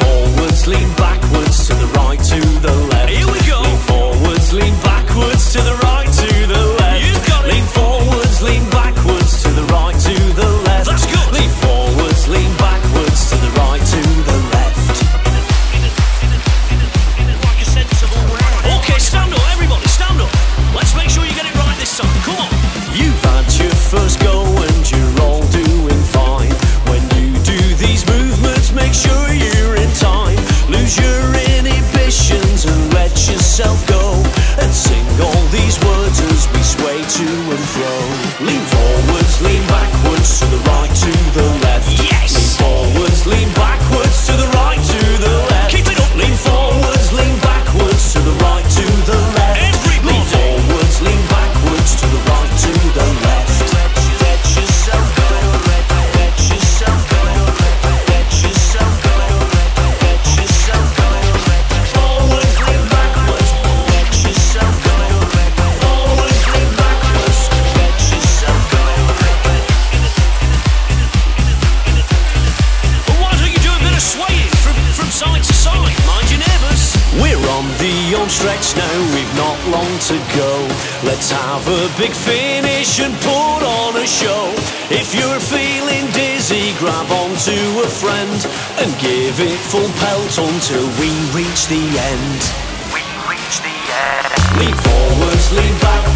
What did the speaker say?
forwards, lean backwards, to the right, to the left. Here we go. Lean forwards, lean backwards. on the home stretch now, we've not long to go. Let's have a big finish and put on a show. If you're feeling dizzy, grab onto a friend and give it full pelt until we reach the end. We reach the end. Lean forwards, lean back.